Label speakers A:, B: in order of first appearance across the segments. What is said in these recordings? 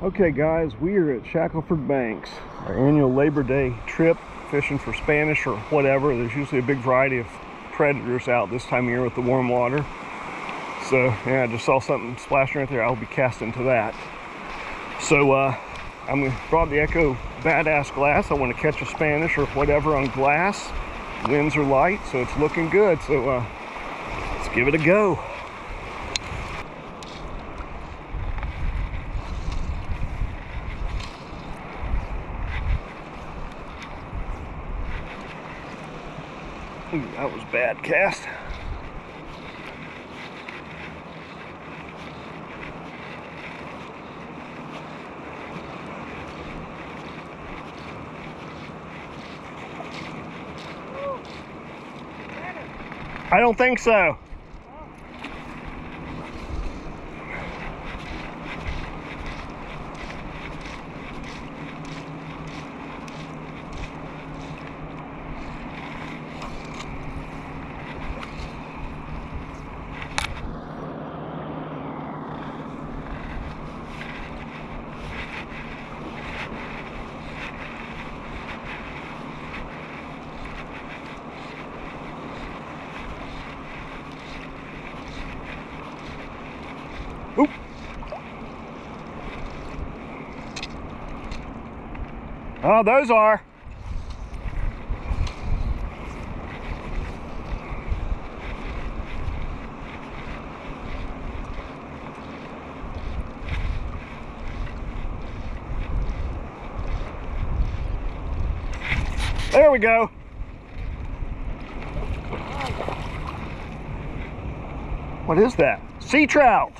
A: Okay guys, we are at Shackleford Banks, our annual Labor Day trip, fishing for Spanish or whatever. There's usually a big variety of predators out this time of year with the warm water. So yeah, I just saw something splashing right there. I'll be casting to that. So uh, I'm brought the Echo Badass glass. I want to catch a Spanish or whatever on glass. Winds are light, so it's looking good. So uh, let's give it a go. Ooh, that was bad cast. I don't think so. Oh, those are. There we go. What is that? Sea trout.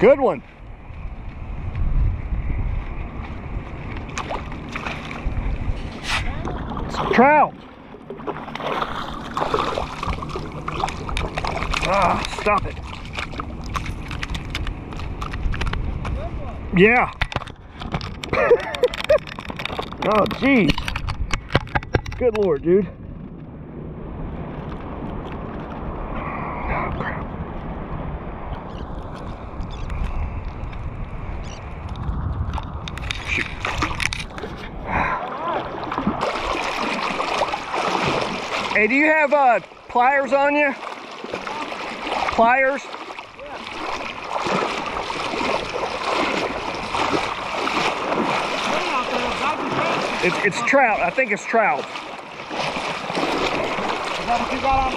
A: Good one. Trout. Ah, stop it. Yeah. oh, geez. Good lord, dude. Hey, do you have uh, pliers on you? Pliers? It's, it's trout. I think it's trout.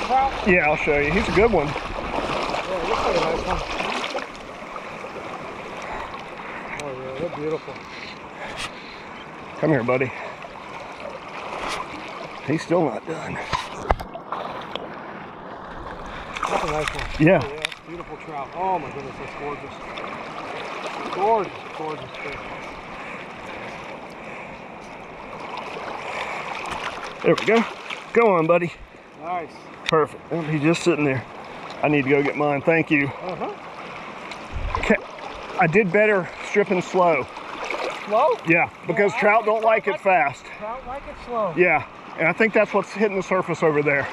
B: Trout?
A: Yeah, I'll show you. He's a good one.
B: Yeah. Oh yeah, they're beautiful.
A: Come here, buddy. He's still not done.
B: That's a nice one.
A: Yeah.
B: Oh, yeah, beautiful trout. Oh my goodness, that's gorgeous. Gorgeous, gorgeous fish.
A: There we go. Go on, buddy.
B: Nice.
A: Perfect. Oh, He's just sitting there. I need to go get mine. Thank you.
B: Uh-huh.
A: Okay. I did better stripping slow.
B: Slow?
A: Yeah, because
B: Yeah,
A: trout don't
B: so.
A: like it fast.
B: Trout like it slow.
A: Yeah, and I think that's what's hitting the surface over there.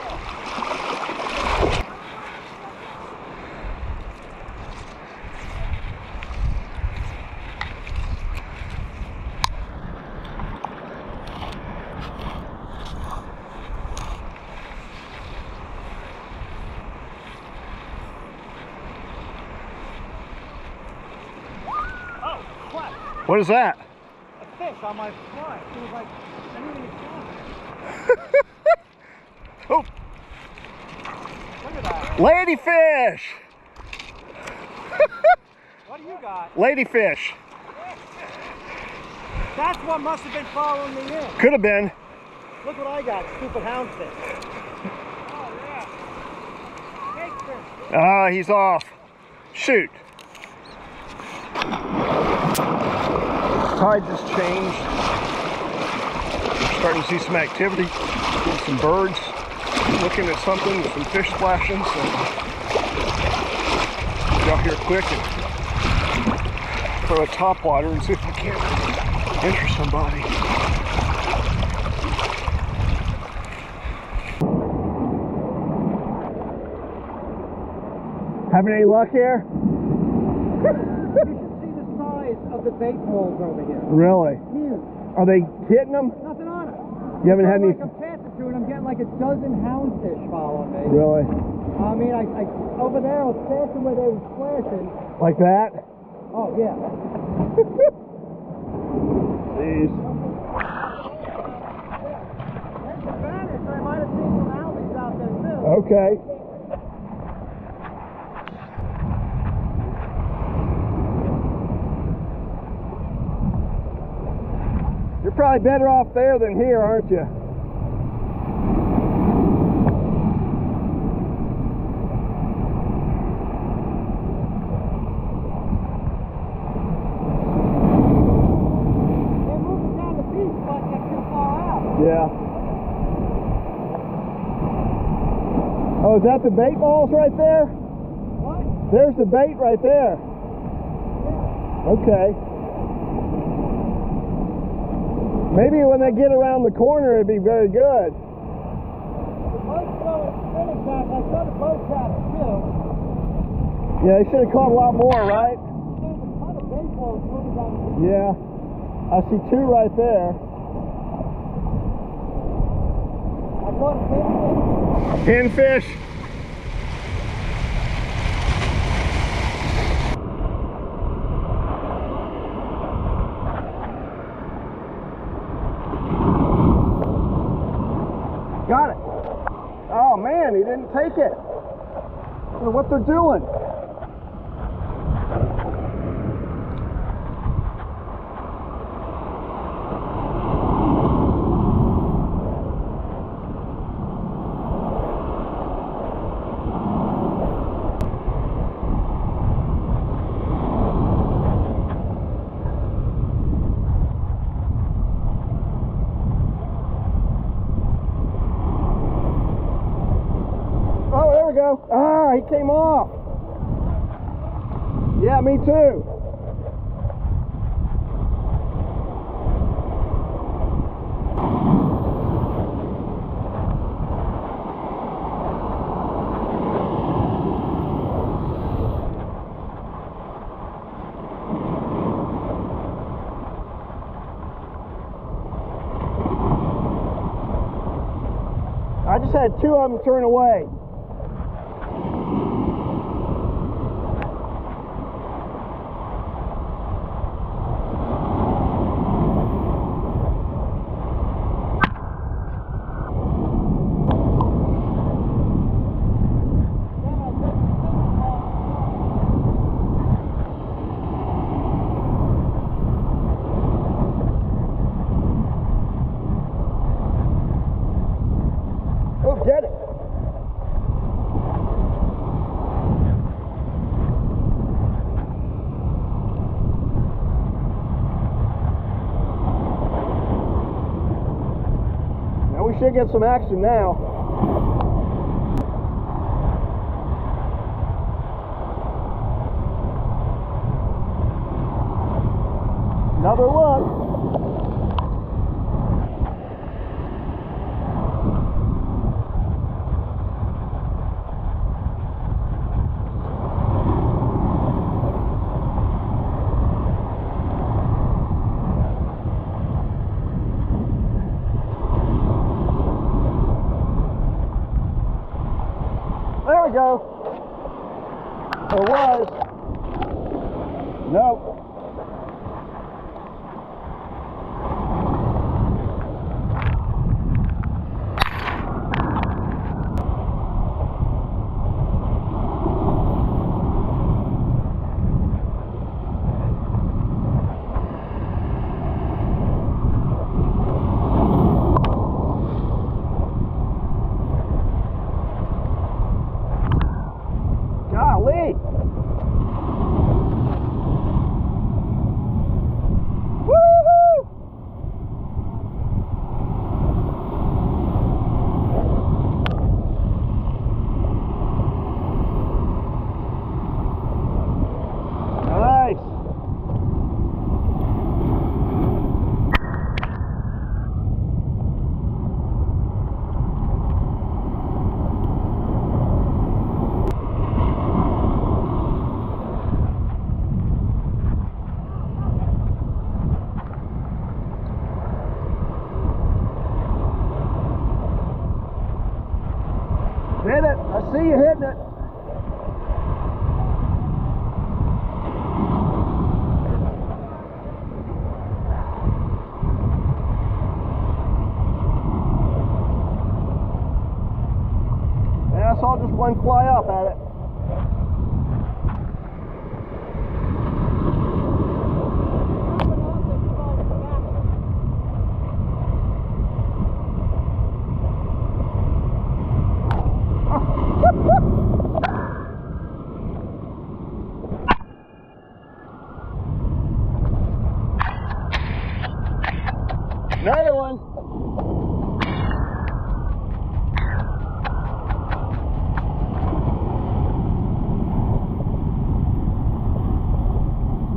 A: What is that?
B: A fish on my fly. It was like, I didn't even saw.
A: Oh,
B: Look at that.
A: ladyfish!
B: What do you got?
A: Ladyfish.
B: That's what must have been following me in.
A: Could have been.
B: Look what I got, stupid houndfish. Oh, yeah.
A: Ah, he's off. Shoot. Tide just changed. Starting to see some activity. Some birds looking at something some fish splashing. So get out here quick and throw a top water and see if I can't interest somebody. Having any luck here?
B: You should see size of the bait poles over here.
A: Really?
B: Huge.
A: Are they hitting them?
B: Nothing on it.
A: You haven't had any.
B: Like I'm casting through and I'm getting like a dozen houndfish following me.
A: Really?
B: I mean, I, I over there I was passing where they were splashing.
A: Like that?
B: Oh yeah.
A: Jeez.
B: There's the Spanish. I might have seen some houndies out there too.
A: Okay. You're probably better off there than here, aren't you?
B: They're moving down the beach, but they're too far out.
A: Yeah. Oh, is that the bait balls right there?
B: What?
A: There's the bait right there. Okay. Maybe when they get around the corner, it'd be very good. Yeah, they should have caught a lot more, right? Yeah. I see two right there.
B: I caught a pinfish.
A: Pinfish. Got it. He didn't take it. What they're doing. Ah, he came off. Yeah, me too. I just had two of them turn away. Oh, get it. Now we should get some action now. Another look. There we go. Or was.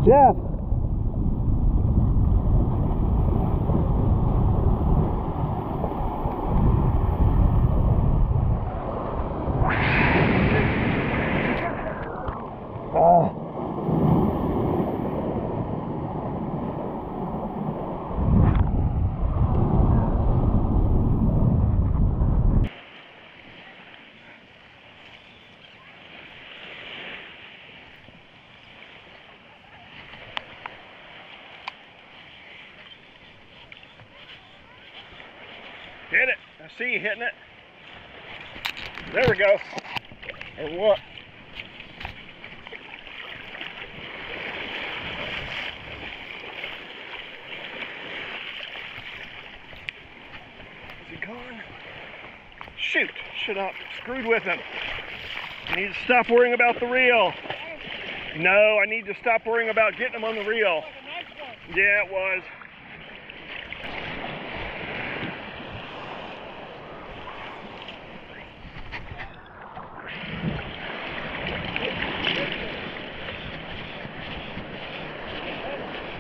A: Jeff. Ah. Hit it. I see you hitting it. There we go. Or what? Is he gone? Shoot. Should have screwed with him. I need to stop worrying about the reel. No, I need to stop worrying about getting him on the reel. Yeah, it was.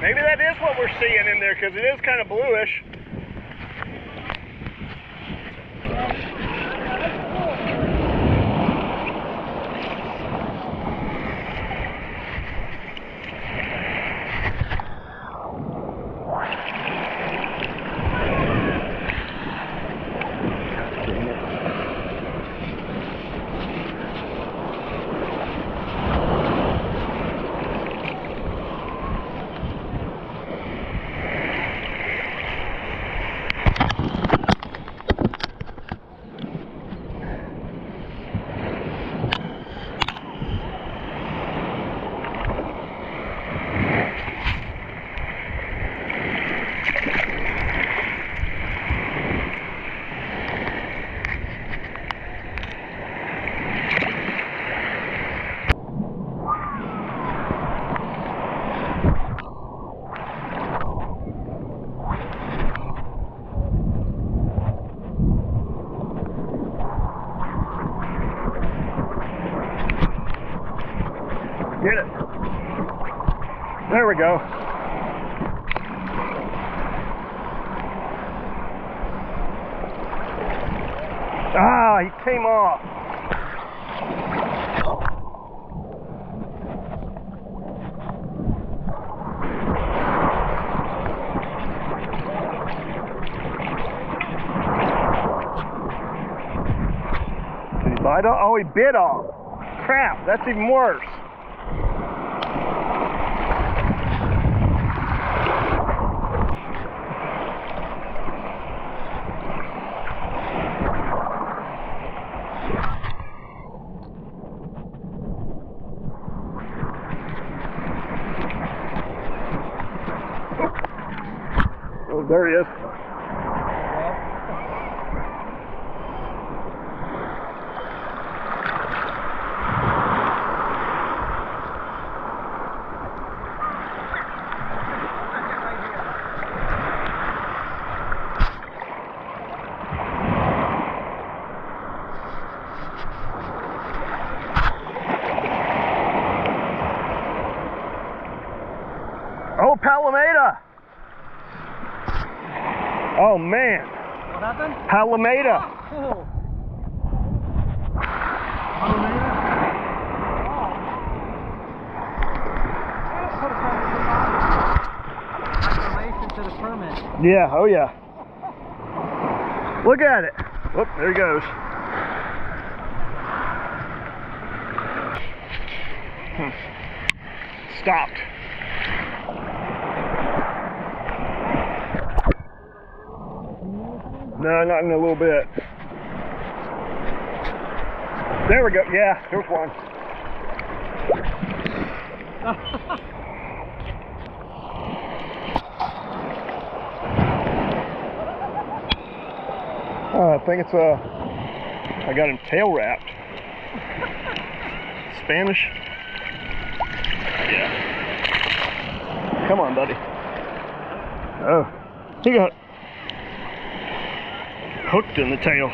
A: Maybe that is what we're seeing in there because it is kind of bluish. Get it. There we go. Ah, he came off. Did he bite off? Oh, he bit off. Crap, that's even worse. There he is. Oh, Palometa! Man,
B: What happened?
A: Palometa.
B: Oh. relation to the permit.
A: Yeah, oh yeah. Look at it. Whoop, there he goes. Hmm. Stopped. No, not in a little bit. There we go. Yeah, there's one. Uh, I think it's uh, I got him tail wrapped. Spanish. Yeah. Come on, buddy. Oh, he got hooked in the tail.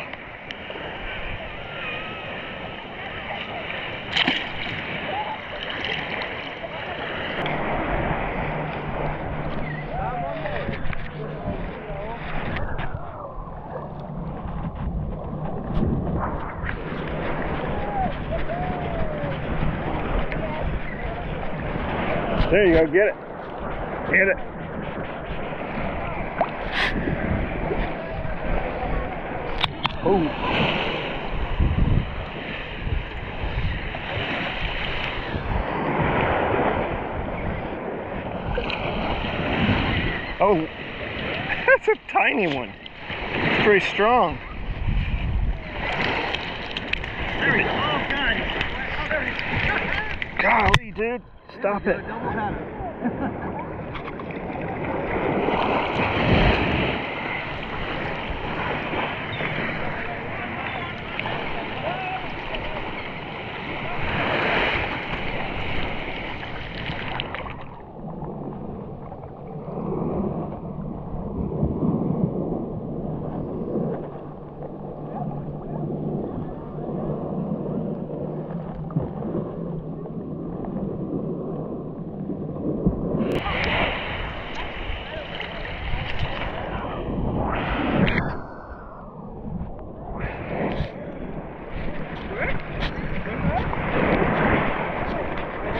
A: There you go, get it. Get it. Oh. Oh, that's a tiny one. It's pretty strong.
B: There he is. Oh, God. There he is.
A: Golly, dude, stop it.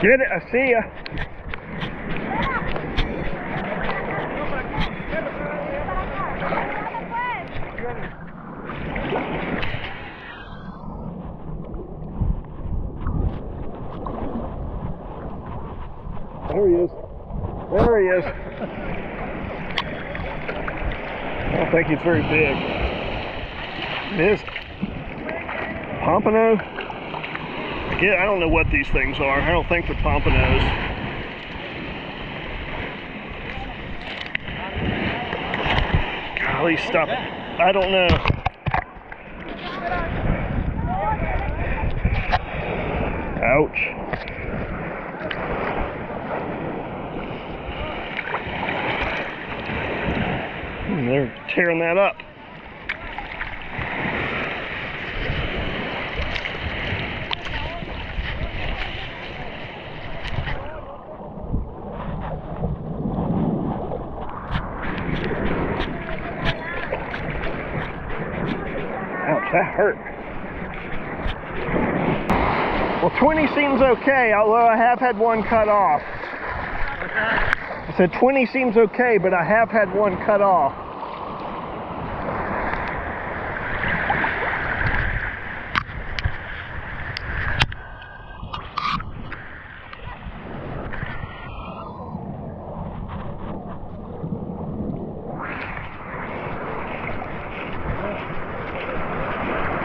A: Get it, I see ya. There he is. There he is. Oh, I don't think he's very big. Missed. Pompano? Yeah, I don't know what these things are. I don't think they're pompanos. Golly, stop it. I don't know. Ouch. Hmm, They're tearing that up. Ouch, that hurt. Well, 20 seems okay, although I have had one cut off. I said 20 seems okay, but I have had one cut off.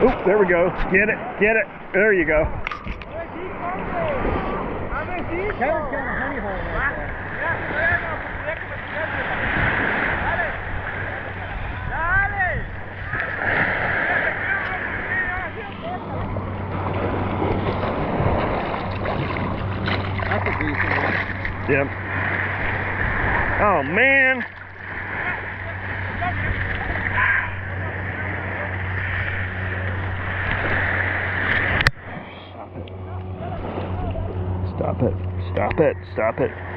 A: Oop, there we go. Get it, get it. There you go.
B: Kevin's got a honey hole right there. That's.
A: Oh man. Stop it. Stop it. Stop it. Stop it.